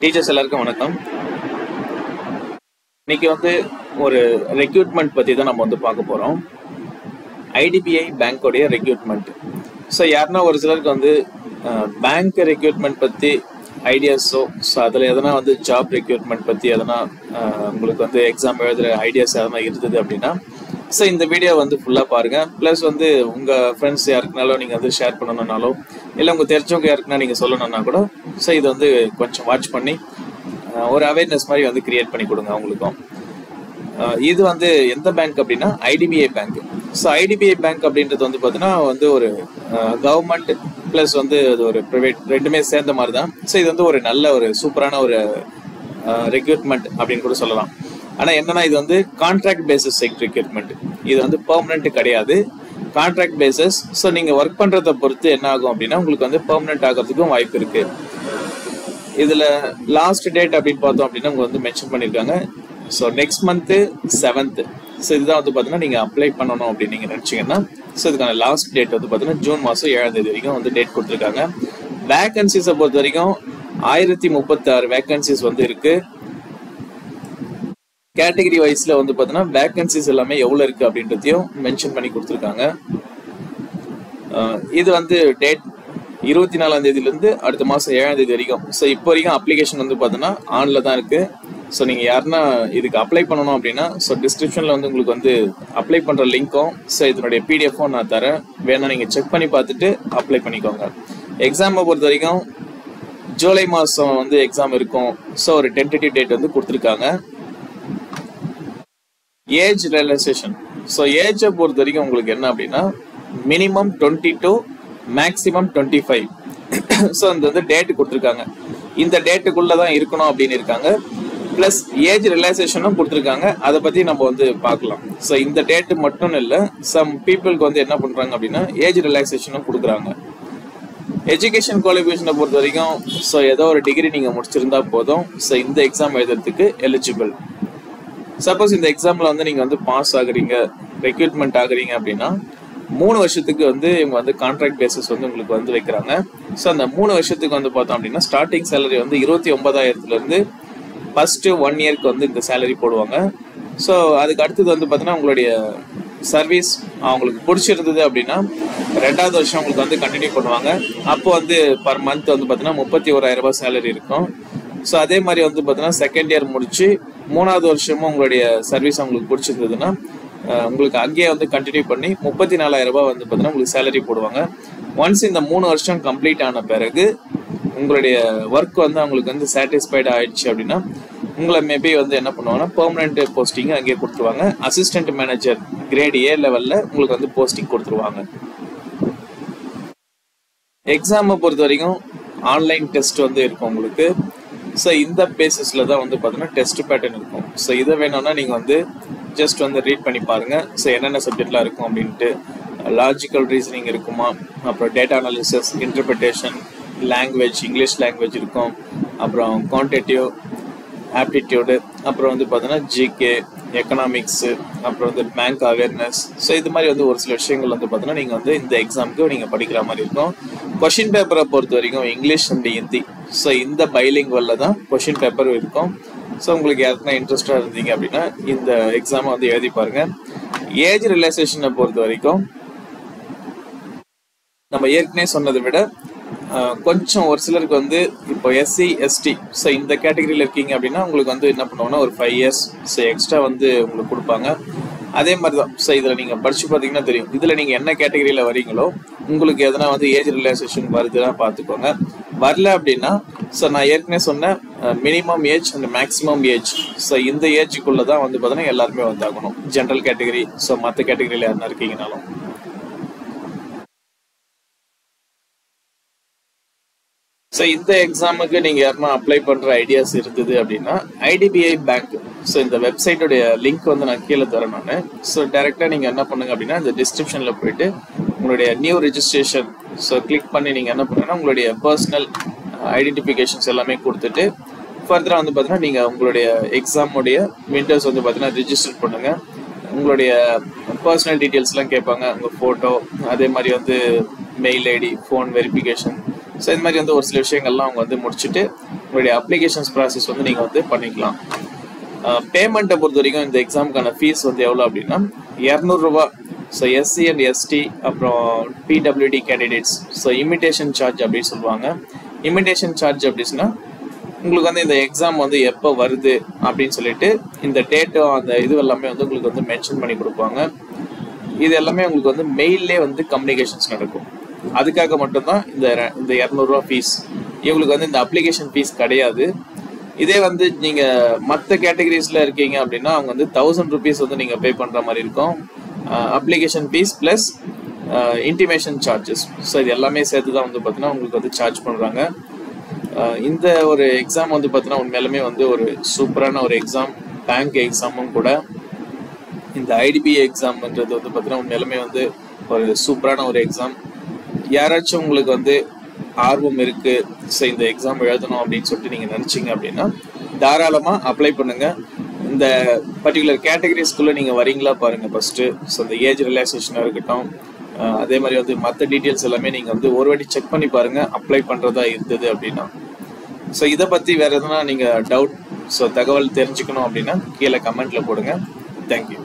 Teachers எல்லாருக்கும் வணக்கம். இன்னைக்கு வந்து ஒரு ரெக்ரூட்மெண்ட் பற்றி தான் நம்ம வந்து பார்க்க போகிறோம் ஐடிபிஐ பேங்க்கோடைய ரெக்ரூட்மெண்ட் ஸோ யாருன்னா ஒரு சிலருக்கு வந்து பேங்க் ரெக்ரூட்மெண்ட் பற்றி ஐடியாஸோ ஸோ அதில் எதனா வந்து ஜாப் ரெக்ரூட்மெண்ட் பற்றி எதனா உங்களுக்கு வந்து எக்ஸாம் எழுதுகிற ஐடியாஸ் எதனா இருந்தது அப்படின்னா ஸோ இந்த வீடியோ வந்து ஃபுல்லாக பாருங்கள் ப்ளஸ் வந்து உங்கள் ஃப்ரெண்ட்ஸ் யாருக்குனாலும் நீங்கள் வந்து ஷேர் பண்ணணுன்னாலோ இல்லை உங்கள் தெரிஞ்சவங்க யாருக்குன்னா நீங்கள் சொல்லணும்னா கூட ஸோ இது வந்து கொஞ்சம் வாட்ச் பண்ணி ஒரு அவேர்னஸ் மாதிரி வந்து கிரியேட் பண்ணி கொடுங்க அவங்களுக்கும். இது வந்து எந்த பேங்க் அப்படின்னா IDBI bank so IDBI bank அப்படின்றது வந்து பார்த்தீங்கன்னா வந்து ஒரு கவர்மெண்ட் ப்ளஸ் வந்து அது ஒரு ப்ரைவேட் ரெண்டுமே சேர்ந்த மாதிரி தான் ஸோ இது வந்து ஒரு நல்ல ஒரு சூப்பரான ஒரு ரெக்ரூட்மெண்ட் அப்படின்னு கூட சொல்லலாம். ஆனால் என்னன்னா இது வந்து கான்ட்ராக்ட் பேசிஸ் ரெக்யூர்மெண்ட் இது வந்து பெர்மனெண்ட் கிடையாது. கான்ட்ராக்ட் பேசிஸ் ஸோ நீங்கள் ஒர்க் பண்ணுறதை பொறுத்து என்ன ஆகும் அப்படின்னா உங்களுக்கு வந்து பெர்மனெண்ட் ஆகிறதுக்கும் வாய்ப்பு இருக்குது இதில் லாஸ்ட் டேட் அப்படின்னு பார்த்தோம் அப்படின்னா உங்க வந்து மென்ஷன் பண்ணியிருக்காங்க. So next month seventh so இதுதான் வந்து பார்த்தீங்கன்னா நீங்கள் அப்ளை பண்ணணும் அப்படின்னு நீங்கள் நினச்சிங்கன்னா ஸோ இதுக்கான லாஸ்ட் டேட் வந்து பார்த்தீங்கன்னா ஜூன் மாதம் ஏழாம் தேதி வரைக்கும் வந்து டேட் கொடுத்துருக்காங்க. வேகன்சிஸை பொறுத்த வரைக்கும் ஆயிரத்தி முப்பத்தாறு வேகன்சிஸ் வந்து இருக்குது கேட்டகரி வைஸ்ல வந்து பார்த்தோன்னா வேக்கன்சிஸ் எல்லாமே எவ்வளோ இருக்குது அப்படின்றதையும் மென்ஷன் பண்ணி கொடுத்துருக்காங்க. இது வந்து டேட் இருபத்தி நாலாம் தேதியிலேருந்து அடுத்த மாதம் ஏழாம் தேதி வரைக்கும். ஸோ இப்போ வரைக்கும் அப்ளிகேஷன் வந்து பார்த்தோன்னா ஆனில் தான் இருக்குது ஸோ நீங்கள் யாருன்னா இதுக்கு அப்ளை பண்ணணும் அப்படின்னா ஸோ டிஸ்கிரிப்ஷனில் வந்து உங்களுக்கு வந்து அப்ளை பண்ணுற லிங்க்கும் ஸோ இதனுடைய பிடிஎஃப்பும் நான் தரேன். வேணால் நீங்கள் செக் பண்ணி பார்த்துட்டு அப்ளை பண்ணிக்கோங்க. எக்ஸாமை பொறுத்த வரைக்கும் ஜூலை மாதம் வந்து எக்ஸாம் இருக்கும். ஸோ ஒரு டென்டேட்டிவ் டேட் வந்து கொடுத்துருக்காங்க. ஏஜ் ரியலைசேஷன் ஸோ ஏஜை பொறுத்த வரைக்கும் உங்களுக்கு என்ன அப்படின்னா minimum twenty two maximum twenty five so அந்த வந்து டேட் கொடுத்துருக்காங்க. இந்த டேட்டுக்குள்ள தான் இருக்கணும் அப்படின்னு இருக்காங்க. ப்ளஸ் ஏஜ் ரிலாக்ஸேஷனும் கொடுத்துருக்காங்க. அதை பற்றி நம்ம வந்து பார்க்கலாம். ஸோ இந்த டேட்டு மட்டும் இல்லை சம் பீப்புளுக்கு வந்து என்ன பண்ணுறாங்க அப்படின்னா ஏஜ் ரிலாக்ஸேஷனும் கொடுக்குறாங்க. எஜுகேஷன் குவாலிஃபிகேஷனை பொறுத்த வரைக்கும் ஸோ ஏதோ ஒரு டிகிரி நீங்கள் முடிச்சிருந்தா போதும். ஸோ இந்த எக்ஸாம் எழுதுறதுக்கு எலிஜிபிள் சப்போஸ் இந்த எக்ஸாமில் வந்து நீங்க வந்து பாஸ் ஆகுறீங்க ரெக்ரூட்மெண்ட் ஆகுறீங்க அப்படின்னா மூணு வருஷத்துக்கு வந்து இவங்க வந்து கான்ட்ராக்ட் பேசிஸ் வந்து உங்களுக்கு வந்து வைக்கிறாங்க. ஸோ அந்த மூணு வருஷத்துக்கு வந்து பார்த்தோம் அப்படின்னா ஸ்டார்டிங் சேலரி வந்து இருபத்தி ஒன்பதாயிரத்துல இருந்து ஃபர்ஸ்ட் ஒன் இயர்க்கு வந்து இந்த சேலரி போடுவாங்க. ஸோ அதுக்கு அடுத்தது வந்து பார்த்தீங்கன்னா உங்களுடைய சர்வீஸ் அவங்களுக்கு பிடிச்சிருந்தது அப்படின்னா ரெண்டாவது வருஷம் உங்களுக்கு வந்து கண்டினியூ பண்ணுவாங்க. அப்போ வந்து பர் மந்த் வந்து பார்த்தீங்கன்னா முப்பத்தி ஓராயிரம் ரூபாய் சேலரி இருக்கும். ஸோ அதே மாதிரி வந்து பார்த்தீங்கன்னா செகண்ட் இயர் முடிச்சு மூணாவது வருஷமும் உங்களுடைய சர்வீஸ் அவங்களுக்கு பிடிச்சிருந்ததுன்னா உங்களுக்கு அங்கேயே வந்து கண்டினியூ பண்ணி முப்பத்தி நாலாயிரம் ரூபாய் வந்து பார்த்தீங்கன்னா உங்களுக்கு சேலரி போடுவாங்க. ஒன்ஸ் இந்த மூணு வருஷம் கம்ப்ளீட் ஆன பிறகு உங்களுடைய ஒர்க் வந்து அவங்களுக்கு வந்து சாட்டிஸ்ஃபைடு ஆயிடுச்சு அப்படின்னா உங்களை மேபி வந்து என்ன பண்ணுவாங்கன்னா பெர்மனெண்ட் போஸ்டிங் அங்கேயே கொடுத்துருவாங்க. அசிஸ்டன்ட் மேனேஜர் கிரேட் ஏ லெவலில் உங்களுக்கு வந்து போஸ்டிங் கொடுத்துருவாங்க. எக்ஸாமை பொறுத்த வரைக்கும் ஆன்லைன் டெஸ்ட் வந்து இருக்கும் உங்களுக்கு. ஸோ இந்த பேசிஸில் தான் வந்து பார்த்தீங்கன்னா டெஸ்ட் பேட்டர்ன் இருக்கும். ஸோ இதை வேணும்னா நீங்கள் வந்து ஜஸ்ட் வந்து ரீட் பண்ணி பாருங்க. ஸோ என்னென்ன சப்ஜெக்ட்லாம் இருக்கும் அப்படின்ட்டு லாஜிக்கல் ரீசனிங் இருக்குமா? அப்புறம் data analysis interpretation language English language இருக்கும். அப்புறம் குவான்டிட்டிவ் ஆப்டிடியூடு அப்புறம் வந்து பார்த்தீங்கன்னா ஜிகே எக்கனாமிக்ஸு அப்புறம் வந்து பேங்க் அவேர்னஸ் ஸோ இது மாதிரி வந்து ஒரு சில விஷயங்கள் வந்து பார்த்தீங்கன்னா நீங்கள் வந்து இந்த எக்ஸாமுக்கு நீங்கள் படிக்கிற மாதிரி இருக்கும். கொஷின் பேப்பரை பொறுத்த வரைக்கும் இங்கிலீஷ் அண்ட் ஹிந்தி ஸோ இந்த பைலிங்குவலில் தான் கொஷின் பேப்பர் இருக்கும் ஸோ உங்களுக்கு யாருக்குன்னா இன்ட்ரெஸ்டாக இருந்தீங்க அப்படின்னா இந்த எக்ஸாமை வந்து எழுதி பாருங்க. ஏஜ் ரிலாக்ஸேஷனை பொறுத்த வரைக்கும் நம்ம ஏற்கனவே சொன்னதை விட கொஞ்சம் ஒரு சிலருக்கு வந்து இப்போ எஸ்சி எஸ்டி ஸோ இந்த கேட்டகரியில் இருக்கீங்க அப்படின்னா உங்களுக்கு வந்து என்ன பண்ணுவாங்கன்னா ஒரு ஃபைவ் இயர்ஸ் ஸோ எக்ஸ்ட்ரா வந்து உங்களுக்கு கொடுப்பாங்க. அதே மாதிரி தான் ஸோ இதில் நீங்கள் படித்து பார்த்தீங்கன்னா தெரியும். இதில் நீங்கள் என்ன கேட்டகரியில் வரீங்களோ உங்களுக்கு எதனா வந்து ஏஜ் ரிலாக்ஸேஷன் வருதுன்னா பார்த்துக்கோங்க. வரல அப்படின்னா ஸோ நான் ஏற்கனவே சொன்னேன் minimum age and maximum age so இந்த ஏஜுக்குள்ளே தான் வந்து பார்த்தீங்கன்னா எல்லாருமே வந்தாகணும். ஜென்ரல் கேட்டகரி ஸோ மற்ற கேட்டகரியில் யாருன்னா இருக்கீங்கனாலும். ஸோ இந்த எக்ஸாமுக்கு நீங்கள் யாருன்னா அப்ளை பண்ணுற ஐடியாஸ் இருந்தது அப்படின்னா ஐடிபிஐ பேங்க் ஸோ இந்த வெப்சைட்டோடைய லிங்க் வந்து நான் கீழே தரேன் நான். ஸோ டேரெக்டாக நீங்கள் என்ன பண்ணுங்க அப்படின்னா இந்த டிஸ்கிரிப்ஷனில் போயிட்டு உங்களுடைய நியூ ரிஜிஸ்ட்ரேஷன் ஸோ கிளிக் பண்ணி நீங்கள் என்ன பண்ணுங்கன்னா உங்களுடைய பர்சனல் ஐடென்டிஃபிகேஷன்ஸ் uh, எல்லாமே கொடுத்துட்டு ஃபர்தராக வந்து பார்த்தீங்கன்னா நீங்கள் உங்களுடைய எக்ஸாமுடைய விண்டோஸ் வந்து பார்த்தீங்கன்னா ரிஜிஸ்டர் பண்ணுங்கள் உங்களுடைய பர்சனல் டீட்டெயில்ஸ்லாம் கேட்பாங்க. உங்கள் ஃபோட்டோ அதே மாதிரி வந்து mail ID phone verification so இந்த மாதிரி வந்து ஒரு சில விஷயங்கள்லாம் அவங்க வந்து முடிச்சுட்டு உங்களுடைய அப்ளிகேஷன்ஸ் ப்ராசஸ் வந்து நீங்கள் வந்து பண்ணிக்கலாம். Uh, பேமெண்ட்டை பொறுத்த வரைக்கும் இந்த எக்ஸாமுக்கான ஃபீஸ் வந்து எவ்வளோ அப்படின்னா இரநூறுவா ஸோ எஸ்சி அண்ட் எஸ்டி அப்புறம் PWD candidates so intimation charge அப்படின்னு சொல்லுவாங்க. இமிடேஷன் சார்ஜ் அப்படின்னா உங்களுக்கு வந்து இந்த எக்ஸாம் வந்து எப்போ வருது அப்படின்னு சொல்லிட்டு இந்த டேட்டோ அந்த இது எல்லாமே வந்து உங்களுக்கு வந்து மென்ஷன் பண்ணி கொடுப்பாங்க. இது எல்லாமே உங்களுக்கு வந்து மெயிலே வந்து கம்யூனிகேஷன்ஸ் நடக்கும். அதுக்காக மட்டும்தான் இந்த இந்த இரநூறுவா ஃபீஸ் இவங்களுக்கு வந்து இந்த அப்ளிகேஷன் ஃபீஸ் கிடையாது. இதே வந்து நீங்கள் மற்ற கேட்டகரிஸில் இருக்கீங்க அப்படின்னா அவங்க வந்து தௌசண்ட் ருபீஸ் வந்து நீங்கள் பே பண்ணுற மாதிரி இருக்கும். Application fees plus intimation charges so இது எல்லாமே சேர்த்து தான் வந்து பார்த்தீங்கன்னா உங்களுக்கு வந்து சார்ஜ் பண்ணுறாங்க uh, இந்த ஒரு எக்ஸாம் வந்து பார்த்தீங்கன்னா உண்மையிலுமே வந்து ஒரு சூப்பரான ஒரு எக்ஸாம் பேங்க் எக்ஸாமும் கூட. இந்த ஐடிபி எக்ஸாம்ன்றது வந்து பார்த்தீங்கன்னா உண்மையிலுமே வந்து ஒரு சூப்பரான ஒரு எக்ஸாம் யாராச்சும் உங்களுக்கு வந்து ஆர்வம் இருக்குது ஸோ இந்த எக்ஸாம் எழுதணும் அப்படின்னு சொல்லிட்டு நீங்கள் நினச்சிங்க அப்படின்னா தாராளமாக அப்ளை பண்ணுங்கள் இந்த பர்டிகுலர் கேட்டகரிஸ்குள்ள நீங்க வரீங்களா பாருங்க ஃபர்ஸ்ட் ஸோ இந்த ஏஜ் ரிலாக்ஸேஷனாக இருக்கட்டும் அதே மாதிரி வந்து மற்ற டீட்டெயில்ஸ் எல்லாமே நீங்க வந்து ஒரு வாட்டி செக் பண்ணி பாருங்க அப்ளை பண்றதா இருந்தது அப்படின்னா. ஸோ இதை பத்தி வேற எதுனா நீங்க டவுட் ஸோ தகவல் தெரிஞ்சுக்கணும் அப்படின்னா கீழே கமெண்ட்ல போடுங்க. தேங்க்யூ